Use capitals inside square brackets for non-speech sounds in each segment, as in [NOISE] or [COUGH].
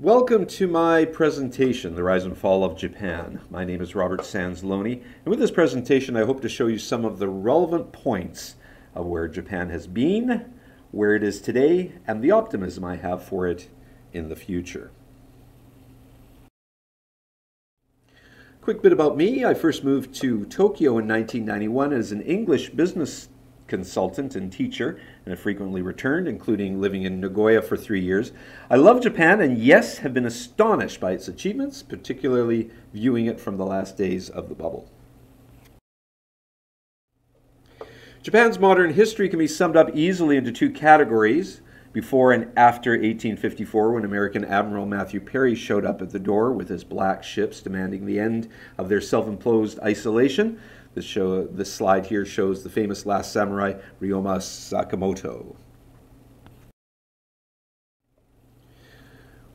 Welcome to my presentation, The Rise and Fall of Japan. My name is Robert Sanzalone, and with this presentation I hope to show you some of the relevant points of where Japan has been, where it is today, and the optimism I have for it in the future. Quick bit about me. I first moved to Tokyo in 1991 as an English business consultant and teacher, and have frequently returned, including living in Nagoya for three years. I love Japan and, yes, have been astonished by its achievements, particularly viewing it from the last days of the bubble. Japan's modern history can be summed up easily into two categories before and after 1854, when American Admiral Matthew Perry showed up at the door with his black ships demanding the end of their self imposed isolation. This, show, this slide here shows the famous Last Samurai, Ryoma Sakamoto.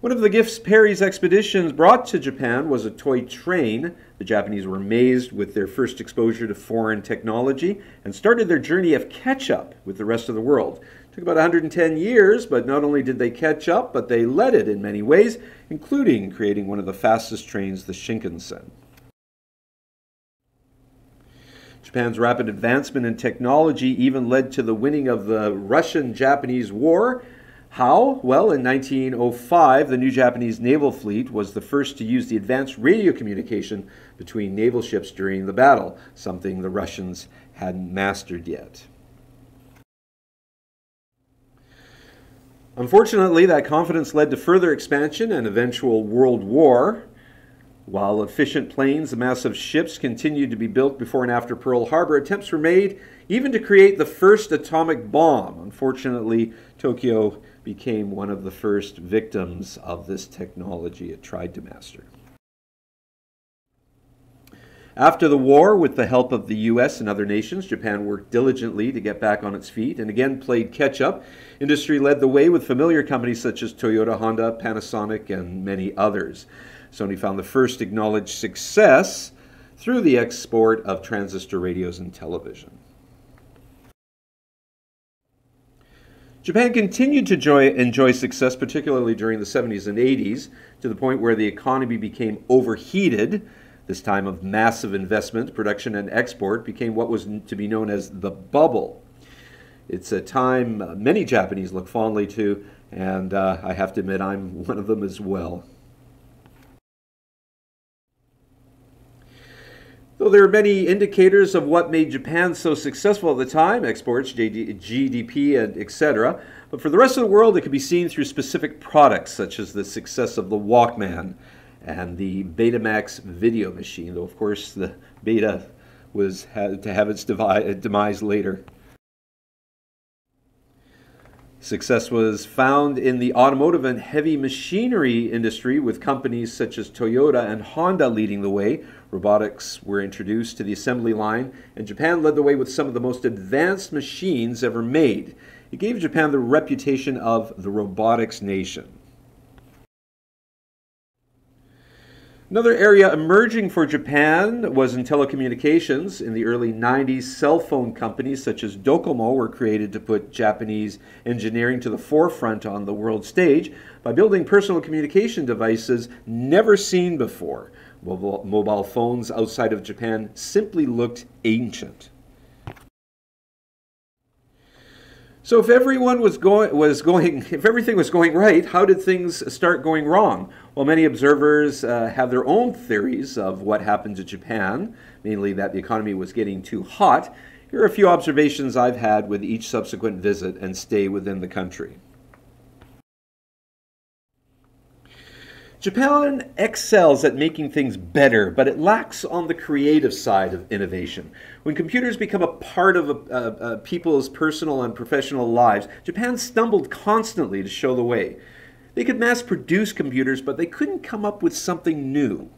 One of the gifts Perry's expeditions brought to Japan was a toy train. The Japanese were amazed with their first exposure to foreign technology and started their journey of catch up with the rest of the world. It took about 110 years, but not only did they catch up, but they led it in many ways, including creating one of the fastest trains, the Shinkansen. Japan's rapid advancement in technology even led to the winning of the Russian Japanese War. How? Well, in 1905, the new Japanese naval fleet was the first to use the advanced radio communication between naval ships during the battle, something the Russians hadn't mastered yet. Unfortunately, that confidence led to further expansion and eventual world war. While efficient planes and massive ships continued to be built before and after Pearl Harbor, attempts were made even to create the first atomic bomb. Unfortunately, Tokyo became one of the first victims of this technology it tried to master. After the war, with the help of the US and other nations, Japan worked diligently to get back on its feet and again played catch up. Industry led the way with familiar companies such as Toyota, Honda, Panasonic, and many others. Sony found the first acknowledged success through the export of transistor radios and television. Japan continued to enjoy, enjoy, success, particularly during the 70s and 80s, to the point where the economy became overheated. This time of massive investment, production, and export became what was to be known as the bubble. It's a time many Japanese look fondly to, and uh, I have to admit I'm one of them as well. Though there are many indicators of what made Japan so successful at the time, exports, GDP, and etc., but for the rest of the world, it can be seen through specific products, such as the success of the Walkman and the Betamax video machine, though, of course, the Beta was had to have its demise later. Success was found in the automotive and heavy machinery industry, with companies such as Toyota and Honda leading the way. Robotics were introduced to the assembly line, and Japan led the way with some of the most advanced machines ever made. It gave Japan the reputation of the robotics nation. Another area emerging for Japan was in telecommunications. In the early 90s, cell phone companies such as Docomo were created to put Japanese engineering to the forefront on the world stage by building personal communication devices never seen before. Mobile, mobile phones outside of Japan simply looked ancient. So if everyone was going was going if everything was going right, how did things start going wrong? Well, many observers uh, have their own theories of what happened to Japan, mainly that the economy was getting too hot. Here are a few observations I've had with each subsequent visit and stay within the country. Japan excels at making things better, but it lacks on the creative side of innovation. When computers become a part of a, a, a people's personal and professional lives, Japan stumbled constantly to show the way. They could mass produce computers, but they couldn't come up with something new.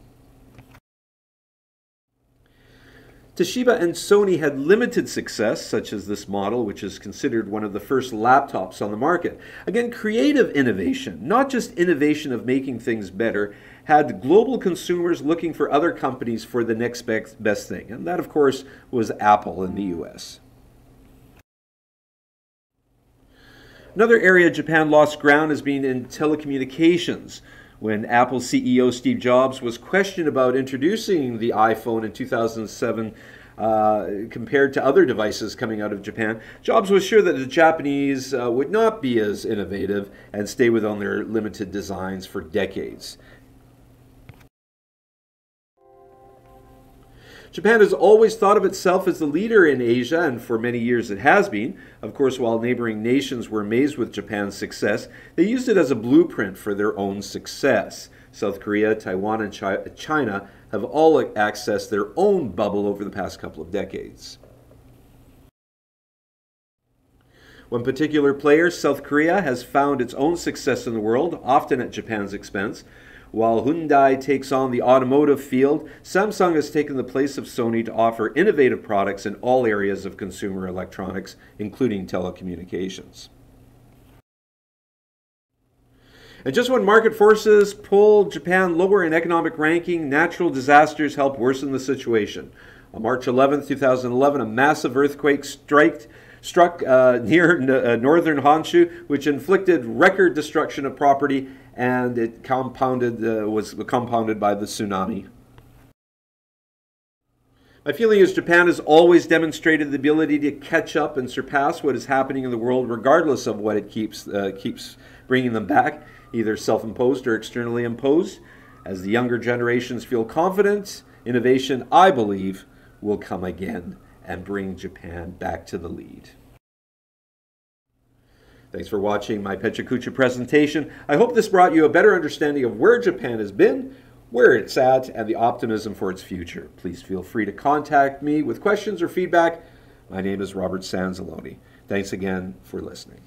Toshiba and Sony had limited success, such as this model, which is considered one of the first laptops on the market. Again, creative innovation, not just innovation of making things better, had global consumers looking for other companies for the next best thing. And that, of course, was Apple in the US. Another area Japan lost ground has been in telecommunications When Apple CEO Steve Jobs was questioned about introducing the iPhone in 2007 uh, compared to other devices coming out of Japan, Jobs was sure that the Japanese uh, would not be as innovative and stay within their limited designs for decades. Japan has always thought of itself as the leader in Asia, and for many years it has been. Of course, while neighboring nations were amazed with Japan's success, they used it as a blueprint for their own success. South Korea, Taiwan, and China have all accessed their own bubble over the past couple of decades. One particular player, South Korea, has found its own success in the world, often at Japan's expense. While Hyundai takes on the automotive field, Samsung has taken the place of Sony to offer innovative products in all areas of consumer electronics, including telecommunications. And just when market forces pull Japan lower in economic ranking, natural disasters help worsen the situation. On March 11, 2011, a massive earthquake striked struck uh, [LAUGHS] near uh, northern Honshu, which inflicted record destruction of property, and it compounded uh, was compounded by the tsunami. My feeling is Japan has always demonstrated the ability to catch up and surpass what is happening in the world, regardless of what it keeps uh, keeps bringing them back, either self-imposed or externally imposed. As the younger generations feel confident, innovation, I believe, will come again and bring Japan back to the lead. Thanks for watching my Pechakucha presentation. I hope this brought you a better understanding of where Japan has been, where it's at, and the optimism for its future. Please feel free to contact me with questions or feedback. My name is Robert Sanzalone. Thanks again for listening.